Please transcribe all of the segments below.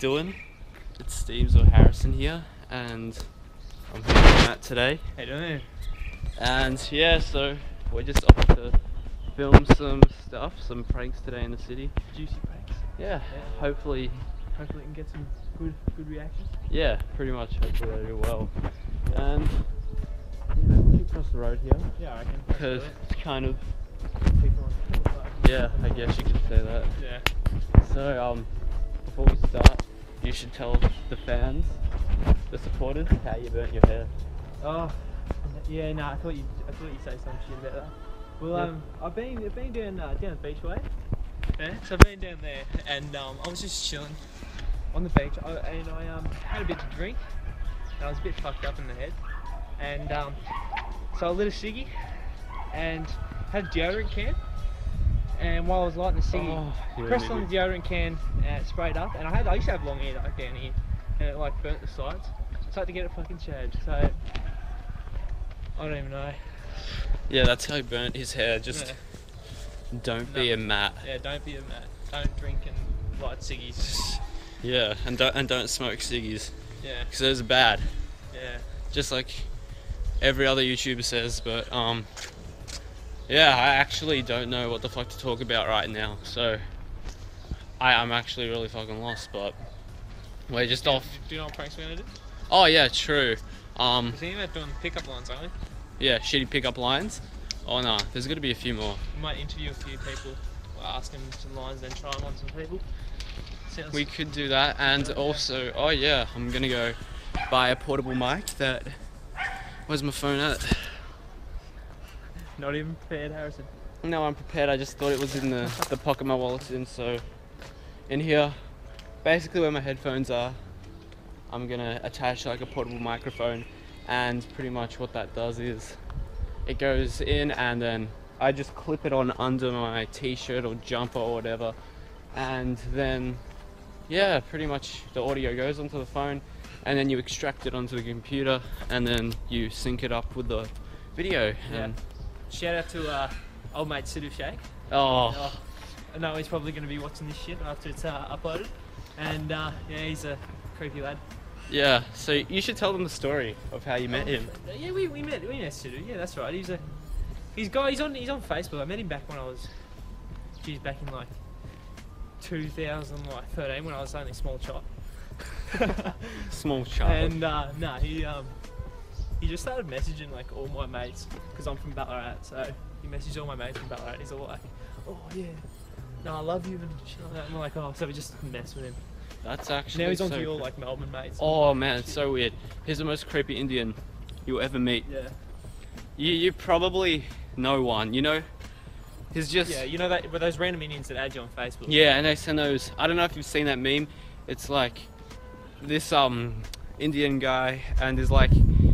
doing? It's Steamz or Harrison here, and I'm here with Matt today. You doing? And yeah, so we're just off to film some stuff, some pranks today in the city. Juicy pranks. Yeah, hopefully, Hopefully we can get some good good reactions. yeah, pretty much. Hopefully they do well. And yeah, we should cross the road here Yeah, I reckon. because it's kind of yeah, I guess you could say that. Yeah. So um, before we start, you should tell the fans, the supporters, how you burnt your hair. Oh, yeah. No, I thought you I thought you'd say some shit about that. Well, Yeah. um, I've been I've been down uh, down the beachway. Yeah. So I've been down there, and um, I was just chilling on the beach, I, and I um had a bit to drink. And I was a bit fucked up in the head, and um, so I lit a ciggy, and had a deodorant can. And while I was lighting the ciggy, Oh, pressed on the deodorant can, and it sprayed up. And I had I used to have long hair like down here, and it like burnt the sides. So I had to get it fucking shaved. So I don't even know. Yeah, that's how he burnt his hair. Just Yeah. don't be a Matt. Yeah, don't be a Matt. Don't drink and light ciggies. Yeah, and don't and don't smoke ciggies Yeah, because those are bad. yeah. Just like every other YouTuber says. But um, yeah, I actually don't know what the fuck to talk about right now. So I I'm actually really fucking lost. But we're just off. Do you know what pranks we're gonna do? Oh yeah, true. Um, We're about doing pickup lines only. yeah, shitty pickup lines. Oh no, there's gonna be a few more. We might interview a few people, ask them some lines, then try them on some people. Sounds. We could do that, and also, oh yeah, I'm gonna go buy a portable mic. That where's my phone at? Not even prepared, Harrison. No, I'm prepared. I just thought it was in the the pocket my wallet's in. So in here, basically where my headphones are, I'm gonna attach like a portable microphone, and pretty much what that does is it goes in, and then I just clip it on under my t-shirt or jumper or whatever, and then yeah, pretty much the audio goes onto the phone, and then you extract it onto the computer, and then you sync it up with the video. Yeah. And, Shout out to uh, old mate Sidhu Shake. oh. Oh, I know he's probably going to be watching this shit after it's uh, uploaded. And uh, yeah, he's a creepy lad. Yeah, so you should tell them the story of how you met him. Uh, Yeah, we, we met we met Sidhu. Yeah, that's right. He's a he's guy. He's on he's on Facebook. I met him back when I was, geez, back in like 2013 when I was only a small child. Small child. And uh, no, he um he just started messaging like all my mates because I'm from Ballarat. So he messaged all my mates from Ballarat. He's all like, oh yeah, no, I love you and shit like that. And I'm like, oh, so we just mess with him. That's actually now he's on so to your like Melbourne mates. Oh man, it's so weird. He's the most creepy Indian you'll ever meet. Yeah. You you probably know one. You know, he's just Yeah, you know that but those random Indians that add you on Facebook. Yeah, and they send those. I don't know if you've seen that meme. It's like this um Indian guy and he's like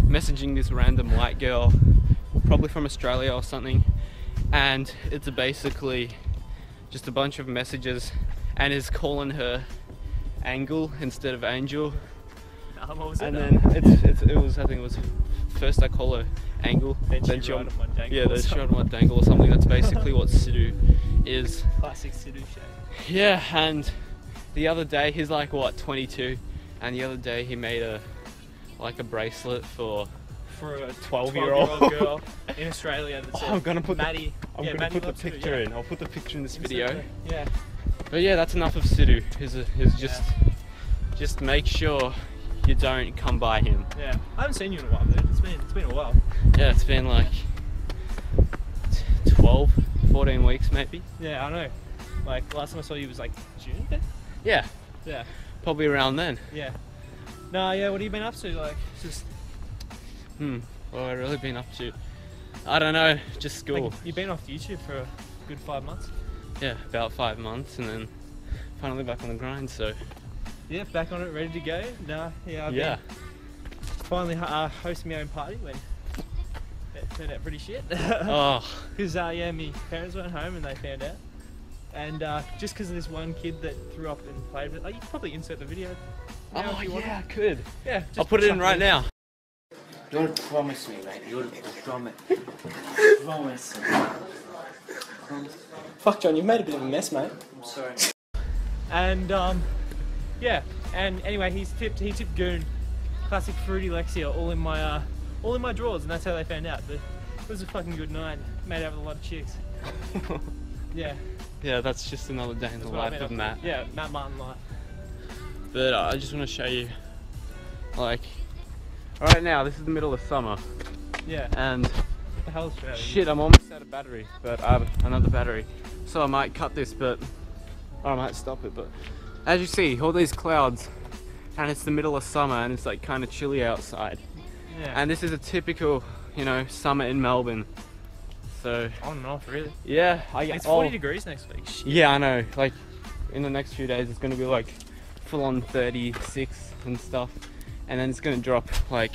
messaging this random white girl, probably from Australia or something, and it's basically just a bunch of messages, and is calling her Angle instead of Angel, Um, what was and then it's, it's it was I think it was first I call her Angle, Then she she on my dangle yeah, then she on my dangle or something. That's basically what Sidhu is. classic Sidhu Shake. Yeah, and the other day he's like what 22, and the other day he made a like a bracelet for. For a 12-year-old. 12-year-old girl in Australia that Oh, I'm gonna put the- Maddie. I'm yeah, gonna Maddie put the picture yeah. in. I'll put the picture in this video. Yeah. But yeah, that's enough of Sidhu. He's a, he's just just make sure you don't come by him. Yeah. I haven't seen you in a while, dude. It's been it's been a while. Yeah, it's been like t- 12, 14 weeks maybe. Yeah, I know. Like last time I saw you was like June. Yeah, Yeah. probably around then. Yeah. No, yeah. What have you been up to? Like just Hmm. What have I really been up to? I don't know. Just school. like, you've been off YouTube for a good five months. Yeah, about five months, and then finally back on the grind. So Yeah, back on it, ready to go. No, yeah. I've been yeah. finally uh, hosting my own party when it turned out pretty shit. Oh. Because uh, yeah, my parents weren't home and they found out. And uh, just because of this one kid that threw up and played with it, oh, you could probably insert the video. Now Oh if you want. yeah, I could. Yeah. I'll put it in right now. You'll promise me, mate. You'll promise. promise. Fuck, John, you've made a bit of a mess, mate. I'm sorry. And um, yeah, And anyway, he's tipped he tipped Goon, classic fruity Lexia, all in my uh, all in my drawers, and that's how they found out. But it was a fucking good night. Made out with a lot of chicks. Yeah. yeah, that's just another day in the that's what I life made of up Matt. for. Yeah, Matt Martin life. But uh, I just want to show you, like, right now this is the middle of summer, Yeah. and What the hell, shit, I'm almost out of battery, but I have another battery, so I might cut this, but or I might stop it. But as you see, all these clouds, and it's the middle of summer, and it's like kind of chilly outside, Yeah. and this is a typical, you know, summer in Melbourne. So on and off, really. yeah, I It's oh, 40 degrees next week. Shit. Yeah, I know. Like in the next few days, it's gonna be like full on 36 and stuff, and then it's gonna drop like.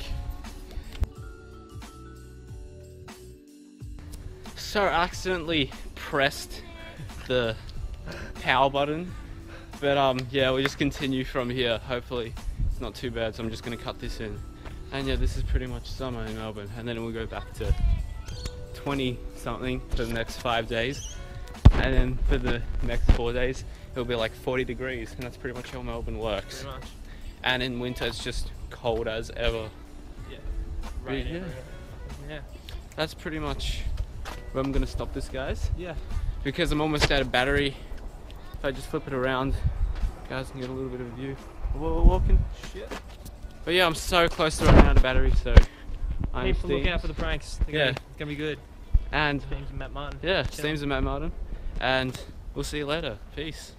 So I accidentally pressed the power button, but um yeah, we'll just continue from here. Hopefully, it's not too bad. So I'm just gonna cut this in, and yeah, this is pretty much summer in Melbourne, and then we'll go back to 20 something for the next five days and then for the next four days it'll be like 40 degrees and that's pretty much how melbourne works Pretty much. and in winter it's just cold as ever Yeah. Rain yeah. everywhere. Yeah. that's pretty much where i'm gonna stop this guys Yeah. because i'm almost out of battery if i just flip it around guys can get a little bit of a view what we're walking Shit. but yeah i'm so close to running out of battery so i'm Keep a lookout for the pranks. They're Yeah. Gonna, it's gonna be good. and James and Matt Martin. yeah steamz and matt martin and we'll see you later. Peace